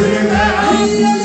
¡Vamos!